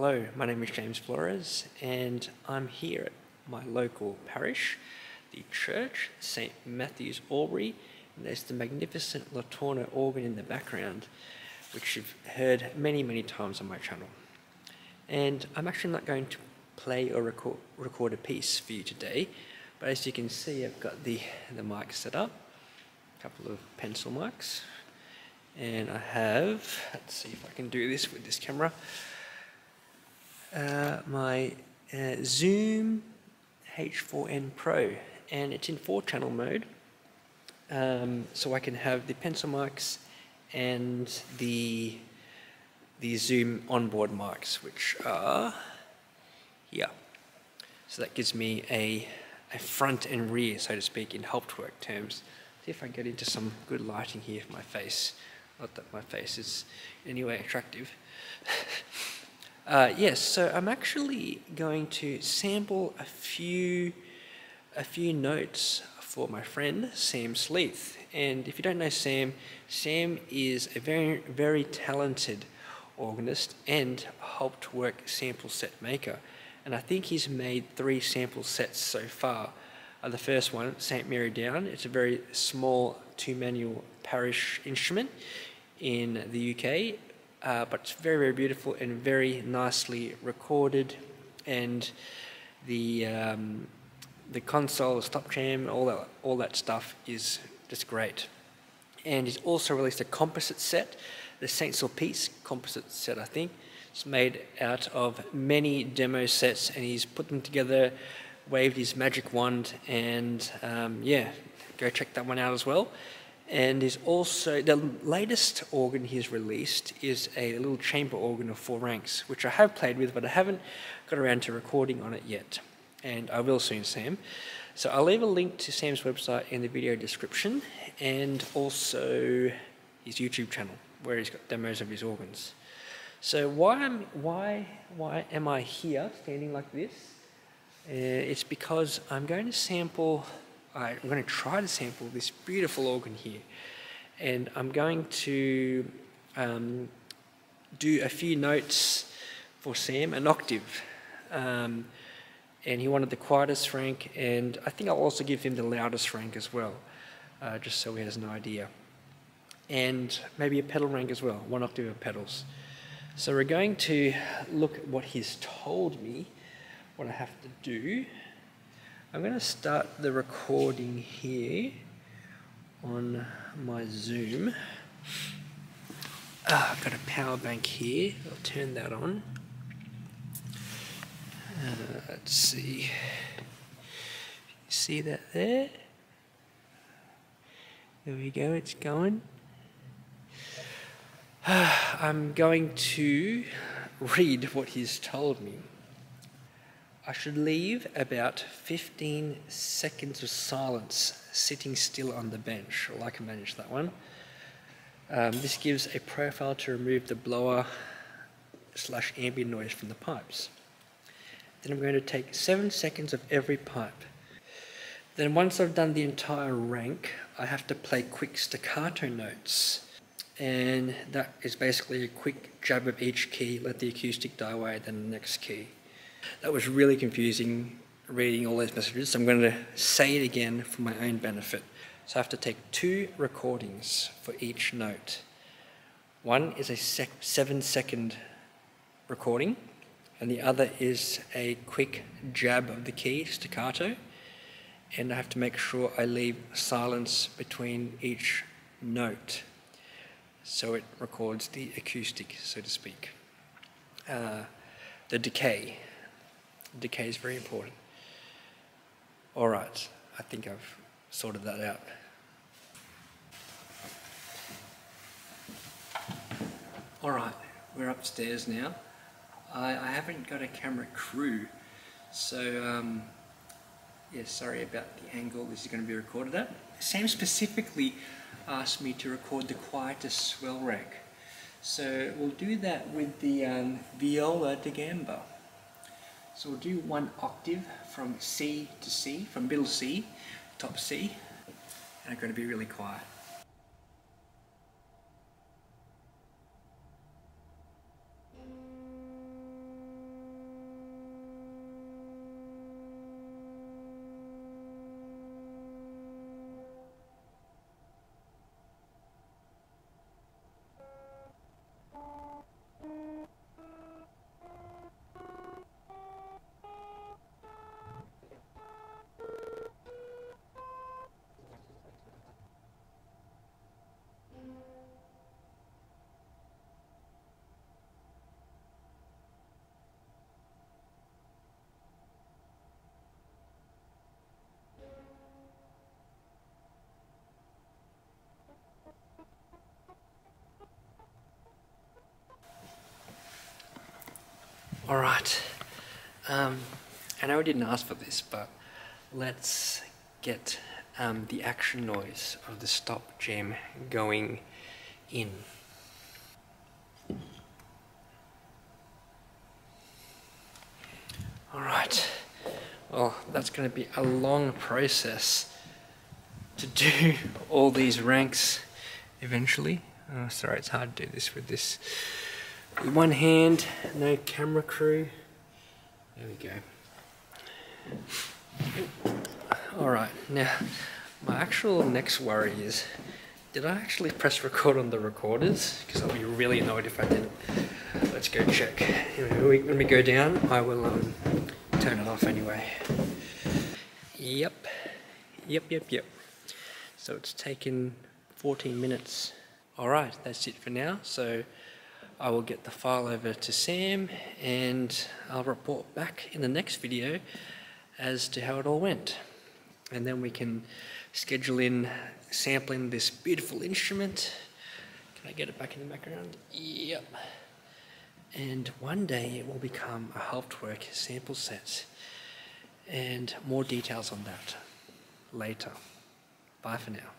Hello, my name is James Flores, and I'm here at my local parish, the church, St. Matthew's Albury, and there's the magnificent Letourneau organ in the background, which you've heard many, many times on my channel. And I'm actually not going to play or record, record a piece for you today, but as you can see, I've got the, the mic set up, a couple of pencil mics, and I have, let's see if I can do this with this camera, uh, my uh, Zoom H4n Pro and it's in four channel mode um, so I can have the pencil mics and the the Zoom onboard mics which are here. So that gives me a, a front and rear so to speak in Hauptwerk terms. See if I get into some good lighting here for my face. Not that my face is in any way attractive Uh, yes, so I'm actually going to sample a few, a few notes for my friend Sam Sleath. And if you don't know Sam, Sam is a very, very talented organist and Hauptwerk sample set maker. And I think he's made three sample sets so far. Uh, the first one, St. Mary Down, it's a very small two manual parish instrument in the UK uh, but it's very, very beautiful and very nicely recorded. And the um, the console, stop jamb, all that, all that stuff is just great. And he's also released a composite set, the Saint Sulpice composite set, I think. It's made out of many demo sets, and he's put them together, waved his magic wand, and um, yeah, go check that one out as well and is also the latest organ he's released is a little chamber organ of four ranks, which I have played with, but I haven't got around to recording on it yet, and I will soon, Sam. So I'll leave a link to Sam's website in the video description, and also his YouTube channel where he's got demos of his organs. So why am why why am I here standing like this? Uh, it's because I'm going to sample I'm going to try to sample this beautiful organ here. And I'm going to um, do a few notes for Sam, an octave. Um, and he wanted the quietest rank, and I think I'll also give him the loudest rank as well, uh, just so he has an idea. And maybe a pedal rank as well, one octave of pedals. So we're going to look at what he's told me, what I have to do. I'm going to start the recording here on my Zoom. Ah, I've got a power bank here. I'll turn that on. Uh, let's see. See that there? There we go, it's going. I'm going to read what he's told me. I should leave about 15 seconds of silence sitting still on the bench. Well, I can manage that one. Um, this gives a profile to remove the blower slash ambient noise from the pipes. Then I'm going to take 7 seconds of every pipe. Then once I've done the entire rank, I have to play quick staccato notes. And that is basically a quick jab of each key, let the acoustic die away, then the next key. That was really confusing reading all those messages. So I'm going to say it again for my own benefit. So I have to take two recordings for each note. One is a sec seven second recording, and the other is a quick jab of the key, staccato. And I have to make sure I leave silence between each note so it records the acoustic, so to speak. Uh, the decay decay is very important. All right, I think I've sorted that out. All right, we're upstairs now. I, I haven't got a camera crew, so um, yeah, sorry about the angle this is going to be recorded at. Sam specifically asked me to record the quietest swell rack. So we'll do that with the um, viola da gamba. So we'll do one octave from C to C, from middle C, top C, and I'm going to be really quiet. All right. Um, I know I didn't ask for this, but let's get um, the action noise of the stop gem going in. All right. Well, that's going to be a long process to do all these ranks eventually. Oh, sorry, it's hard to do this with this. One hand, no camera crew. There we go. All right, now my actual next worry is, did I actually press record on the recorders? Because I'll be really annoyed if I didn't. Let's go check. When we, when we go down, I will um, turn it off anyway. Yep, yep, yep, yep. So it's taken 14 minutes. All right, that's it for now. So I will get the file over to Sam and I'll report back in the next video as to how it all went. And then we can schedule in sampling this beautiful instrument. Can I get it back in the background? Yep. And one day it will become a Hauptwerk sample set. And more details on that later. Bye for now.